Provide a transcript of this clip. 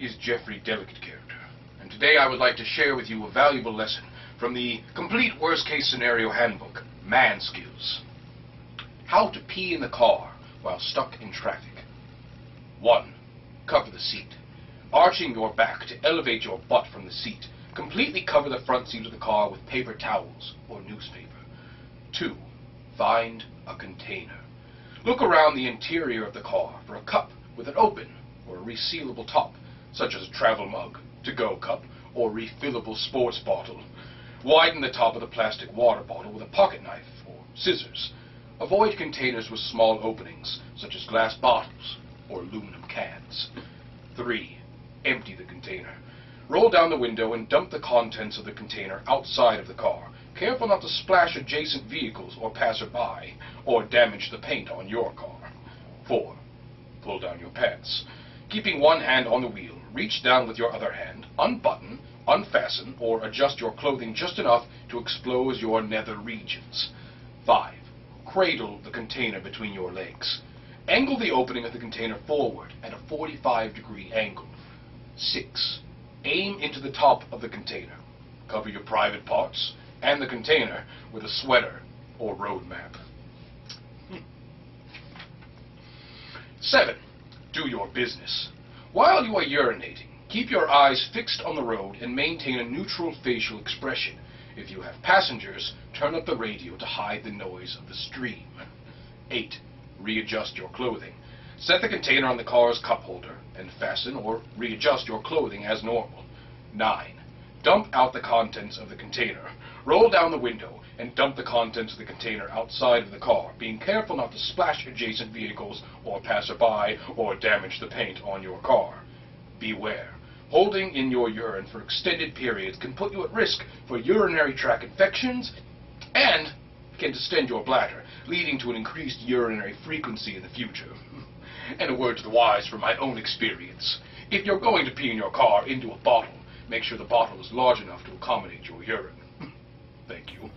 is Geoffrey Delicatecharacter, and today I would like to share with you a valuable lesson from the Complete Worst Case Scenario Handbook, Man Skills. How to pee in the car while stuck in traffic. 1. Cover the seat. Arching your back to elevate your butt from the seat, completely cover the front seat of the car with paper towels or newspaper. 2. Find a container. Look around the interior of the car for a cup with an open or a resealable top, such as a travel mug, to-go cup, or refillable sports bottle. Widen the top of the plastic water bottle with a pocket knife or scissors. Avoid containers with small openings, such as glass bottles or aluminum cans. 3. Empty the container. Roll down the window and dump the contents of the container outside of the car. Careful not to splash adjacent vehicles or passerby, or damage the paint on your car. 4. Pull down your pants. Keeping one hand on the wheel, reach down with your other hand, unbutton, unfasten, or adjust your clothing just enough to expose your nether regions. 5. Cradle the container between your legs. Angle the opening of the container forward at a 45 degree angle. 6. Aim into the top of the container. Cover your private parts and the container with a sweater or road map. Hmm. 7. Do your business. While you are urinating, keep your eyes fixed on the road and maintain a neutral facial expression. If you have passengers, turn up the radio to hide the noise of the stream. 8. Readjust your clothing. Set the container on the car's cup holder and fasten or readjust your clothing as normal. 9. Dump out the contents of the container. Roll down the window and dump the contents of the container outside of the car, being careful not to splash adjacent vehicles or passerby or damage the paint on your car. Beware. Holding in your urine for extended periods can put you at risk for urinary tract infections and can distend your bladder, leading to an increased urinary frequency in the future. And a word to the wise from my own experience. If you're going to pee in your car into a bottle, make sure the bottle is large enough to accommodate your urine. Thank you.